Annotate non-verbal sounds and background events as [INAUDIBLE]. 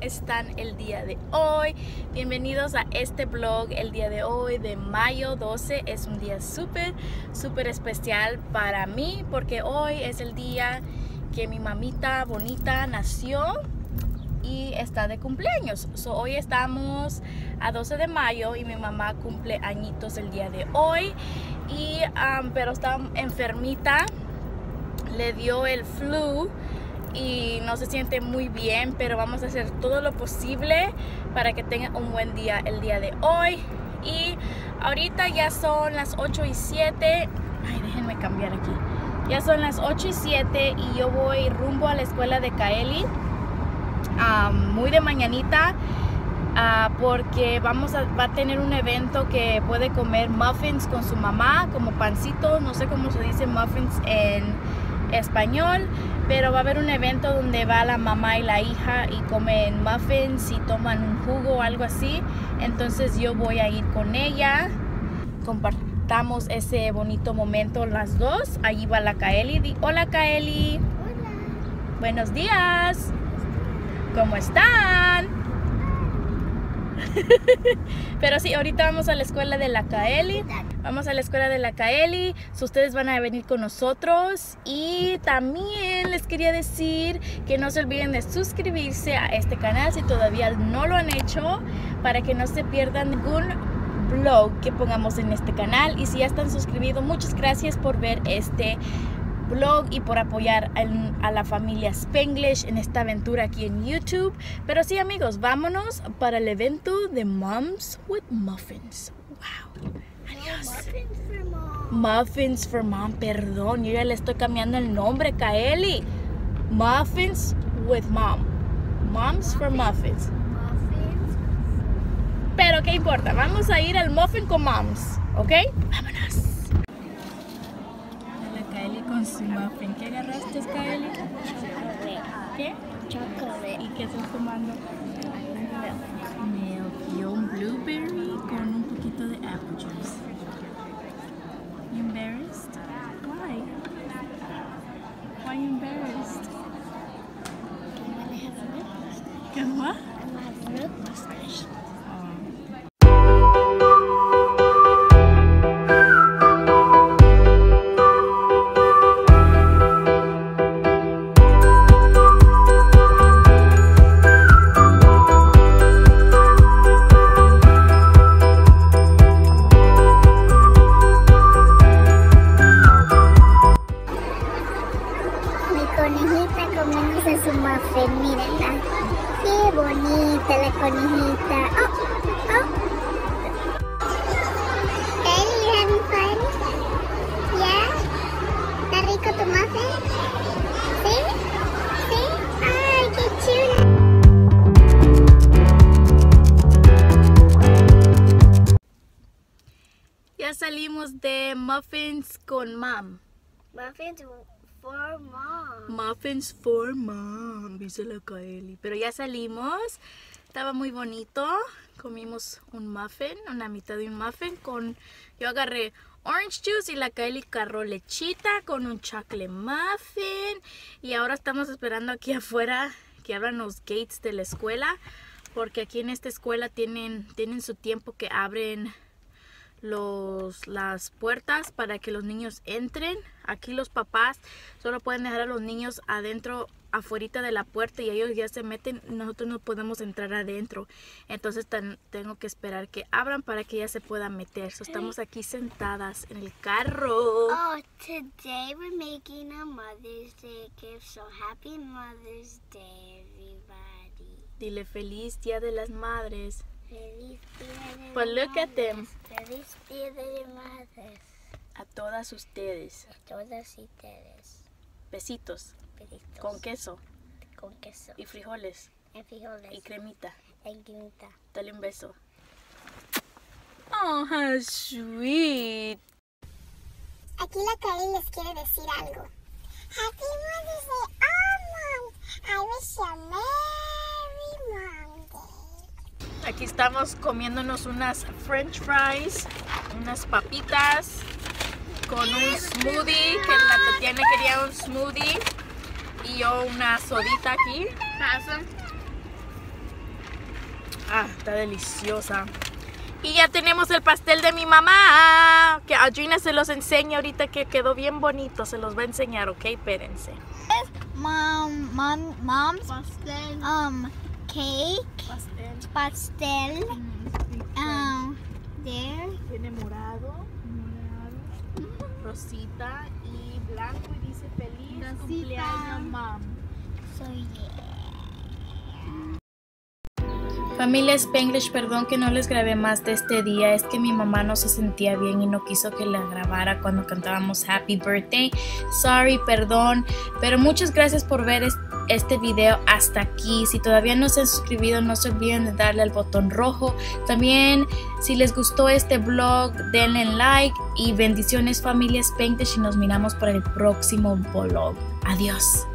están el día de hoy? Bienvenidos a este blog el día de hoy de mayo 12. Es un día súper, súper especial para mí porque hoy es el día que mi mamita bonita nació y está de cumpleaños. hoy estamos a 12 de mayo y mi mamá cumple añitos el día de hoy. Y, pero está enfermita, le dio el flu y no se siente muy bien, pero vamos a hacer todo lo posible para que tenga un buen día el día de hoy. Y ahorita ya son las 8 y 7. Ay, déjenme cambiar aquí. Ya son las 8 y 7 y yo voy rumbo a la escuela de Kaeli. muy de mañanita. Ah, porque vamos a, va a tener un evento que puede comer muffins con su mamá, como pancito, no sé cómo se dice muffins en español, pero va a haber un evento donde va la mamá y la hija y comen muffins y toman un jugo o algo así. Entonces yo voy a ir con ella, compartamos ese bonito momento las dos. Allí va la Kaeli. Hola Kaeli. Hola. Buenos días. ¿Cómo están? [LAUGHS] Pero sí, ahorita vamos a la escuela de la Kaeli. Vamos a la escuela de la Kaeli. ustedes van a venir con nosotros. Y también les quería decir que no se olviden de suscribirse a este canal si todavía no lo han hecho. Para que no se pierdan ningún blog que pongamos en este canal. Y si ya están suscribidos, muchas gracias por ver este blog y por apoyar a, la familia Spanglish en esta aventura aquí en YouTube. Pero sí amigos, vámonos para el evento de Moms with Muffins. Wow. Adiós. muffins for Mom. Perdón, yo ya le estoy cambiando el nombre, Kaeli. Muffins with Mom. Moms for Muffins. Pero qué importa, vamos a ir al Muffin con Moms, ¿ok? Vámonos con su muffin. ¿Qué agarraste, Kylie? ¿Qué? Chocolate. ¿Y qué estás tomando? Milk. Y un blueberry con un the apple juice. You embarrassed? Why? Why are you embarrassed? I have a milk mustache. What? I have a milk mustache. Salimos de Muffins con Mom. Muffins for Mom. Muffins for Mom, dice la Kaeli. Pero ya salimos. Estaba muy bonito. Comimos un muffin, una mitad de un muffin con... Yo agarré orange juice y la Kaeli carro lechita con un chocolate muffin. Y ahora estamos esperando aquí afuera que abran los gates de la escuela. Porque aquí en esta escuela tienen, tienen su tiempo que abren los, las puertas para que los niños entren. Aquí los papás solo pueden dejar a los niños adentro, afuera de la puerta y ellos ya se meten. Nosotros no podemos entrar adentro. Entonces tengo que esperar que abran para que ya se puedan meter. estamos aquí sentadas en el carro. Oh, today we're making a Mother's Day gift. So happy Mother's Day, everybody. Dile feliz Día de las Madres. Feliz día de Pues look at them. Feliz día de madres. A todas ustedes. A todas ustedes. Besitos. Besitos. Con queso. Con queso. Y frijoles. Y frijoles. Y cremita. Y cremita. Dale un beso. Oh, how sweet. Aquí la Cari les quiere decir algo. Happy Mother's Day, oh mom. I wish you a Merry Mom. Aquí estamos comiéndonos unas french fries, unas papitas con un smoothie, que la Tatiana quería un smoothie y yo una sodita aquí. Ah, está deliciosa. Y ya tenemos el pastel de mi mamá. Que Adrina se los enseña ahorita que quedó bien bonito. Se los va a enseñar, ¿ok? Espérense. Mom, mom, mom's Pastel. um cake, Pastel. pastel, um, there. Tiene morado, rosita y blanco y dice feliz Rosita. cumpleaños, mom. So yeah. Familia Spanglish, perdón que no les grabé más de este día, es que mi mamá no se sentía bien y no quiso que la grabara cuando cantábamos Happy Birthday. Sorry, perdón, pero muchas gracias por ver es- este video hasta aquí. Si todavía no se han suscrito, no se olviden de darle al botón rojo. También, si les gustó este vlog, denle like y bendiciones familia Spanglish y nos miramos para el próximo vlog. Adiós.